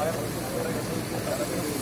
Parece que